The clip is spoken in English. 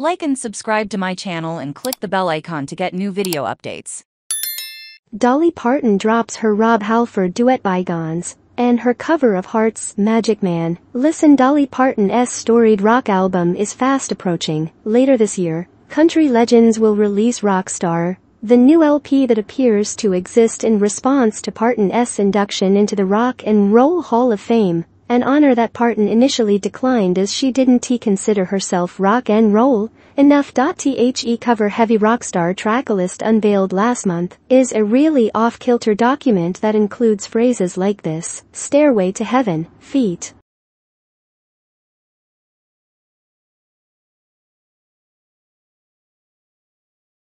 Like and subscribe to my channel and click the bell icon to get new video updates. Dolly Parton drops her Rob Halford duet Bygones and her cover of Heart's Magic Man. Listen Dolly Parton's storied rock album is fast approaching. Later this year, Country Legends will release Rockstar, the new LP that appears to exist in response to Parton's induction into the Rock and Roll Hall of Fame, an honor that Parton initially declined as she didn't consider herself rock and roll. Enough. The cover Heavy Rockstar tracklist unveiled last month is a really off-kilter document that includes phrases like this, Stairway to Heaven, Feet,